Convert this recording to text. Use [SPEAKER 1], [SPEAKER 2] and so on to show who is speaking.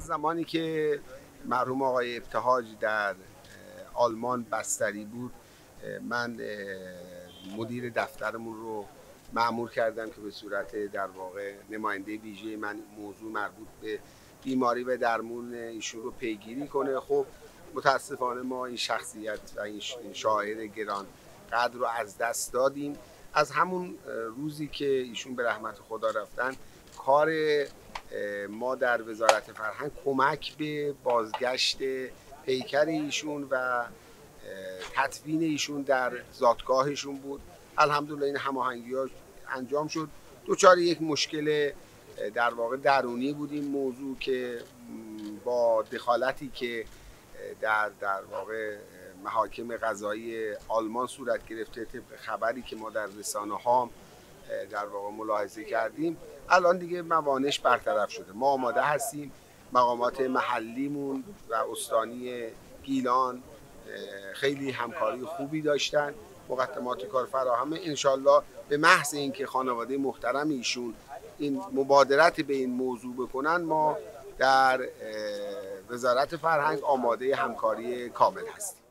[SPEAKER 1] زمانی که مرحوم آقای ابتهاج در آلمان بستری بود من مدیر دفترمون رو معمور کردم که به صورت در واقع نماینده ویژه من موضوع مربوط به بیماری و درمون ایشون رو پیگیری کنه. خب متاسفانه ما این شخصیت و این شاعر گران قدر رو از دست دادیم. از همون روزی که ایشون به رحمت خدا رفتن کار ما در وزارت فرهنگ کمک به بازگشت پیکر ایشون و تطوین ایشون در زادگاهشون بود. الحمدلله این هماهنگی ها انجام شد. دوچار یک مشکل در واقع درونی بود این موضوع که با دخالتی که در در واقع محاکم قضایی آلمان صورت گرفته طبق خبری که ما در رسانه ها در واقع ملاحظه کردیم. الان دیگه موانش برطرف شده. ما آماده هستیم مقامات محلیمون و استانی گیلان خیلی همکاری خوبی داشتن. مقدمات کار فراهمه انشالله به محض اینکه خانواده محترم ایشون این مبادرت به این موضوع بکنن ما در وزارت فرهنگ آماده همکاری کامل هستیم.